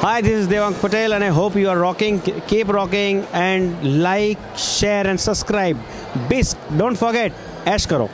Hi, this is Devang Patel, and I hope you are rocking. Keep rocking and like, share, and subscribe. BYSQ, don't forget, Ashkaro.